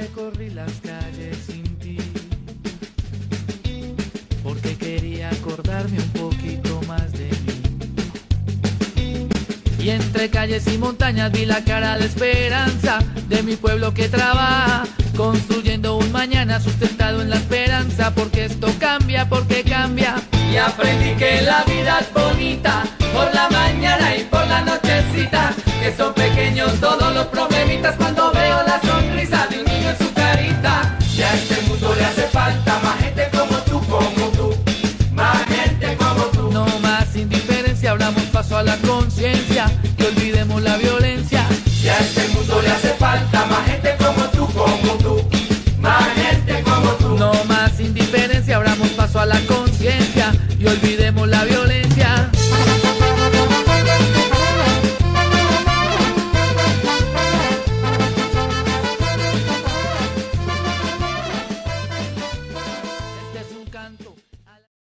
recorrí las calles sin ti, porque quería acordarme un poquito más de mí. Y entre calles y montañas vi la cara de esperanza de mi pueblo que trabaja, construyendo un mañana sustentado en la esperanza, porque esto cambia, porque cambia. Y aprendí que la vida es bonita, por la mañana y por la nochecita, que son pequeños todos los problemitas cuando y a este mundo le hace falta más gente como tú, como tú, más gente como tú. No más indiferencia, hablamos paso a la conciencia, que olvidemos la violencia. Y a este mundo le hace falta más gente como tú, como tú, más gente como tú. No más indiferencia, abramos paso a la conciencia y olvidemos la violencia.